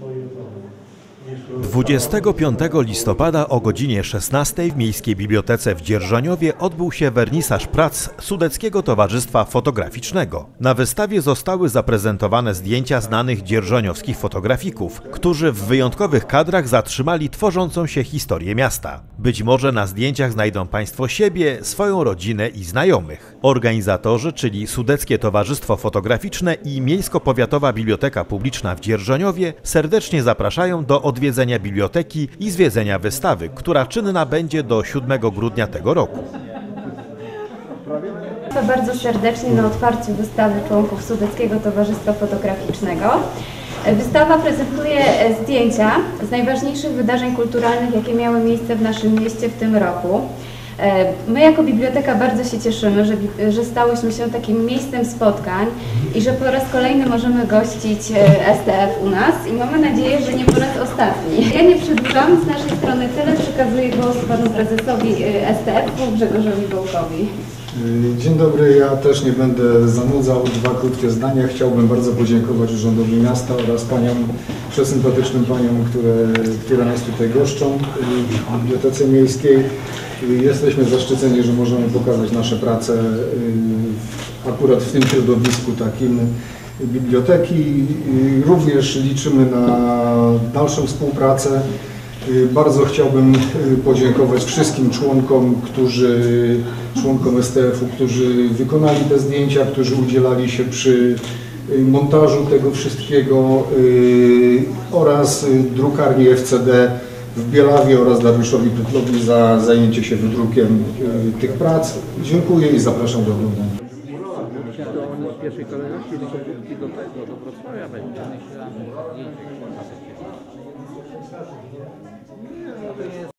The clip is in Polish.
until you're. 25 listopada o godzinie 16 w Miejskiej Bibliotece w Dzierżoniowie odbył się wernisaż prac Sudeckiego Towarzystwa Fotograficznego. Na wystawie zostały zaprezentowane zdjęcia znanych dzierżoniowskich fotografików, którzy w wyjątkowych kadrach zatrzymali tworzącą się historię miasta. Być może na zdjęciach znajdą Państwo siebie, swoją rodzinę i znajomych. Organizatorzy, czyli Sudeckie Towarzystwo Fotograficzne i Miejsko-Powiatowa Biblioteka Publiczna w Dzierżoniowie serdecznie zapraszają do odwiedzenia biblioteki i zwiedzenia wystawy, która czynna będzie do 7 grudnia tego roku. Państwa bardzo serdecznie na otwarciu wystawy członków Sudeckiego Towarzystwa Fotograficznego. Wystawa prezentuje zdjęcia z najważniejszych wydarzeń kulturalnych, jakie miały miejsce w naszym mieście w tym roku. E, My jako biblioteka bardzo się cieszymy, że, że stałyśmy się takim miejscem spotkań i że po raz kolejny możemy gościć e, STF u nas i mamy nadzieję, że nie po raz ostatni. Ja nie przedłużam, z naszej strony tyle, przekazuję głos panu prezesowi e, STF-u Grzegorzowi Wołkowi. Dzień dobry, ja też nie będę zanudzał. Dwa krótkie zdania. Chciałbym bardzo podziękować Urzędowi Miasta oraz paniom, przesympatycznym paniom, które, które nas tutaj goszczą w Bibliotece Miejskiej. Jesteśmy zaszczyceni, że możemy pokazać nasze prace y, akurat w tym środowisku takim biblioteki. Y, Również liczymy na dalszą współpracę. Y, Bardzo chciałbym y, podziękować wszystkim członkom, którzy, członkom STF-u, którzy wykonali te zdjęcia, którzy udzielali się przy y, montażu tego wszystkiego oraz drukarni FCD w Bielawie oraz Dariuszowi Pytlowi za zajęcie się wydrukiem tych prac. Dziękuję i zapraszam do oglądania. pierwszej kolejności do tego, do Wrocławia będzie.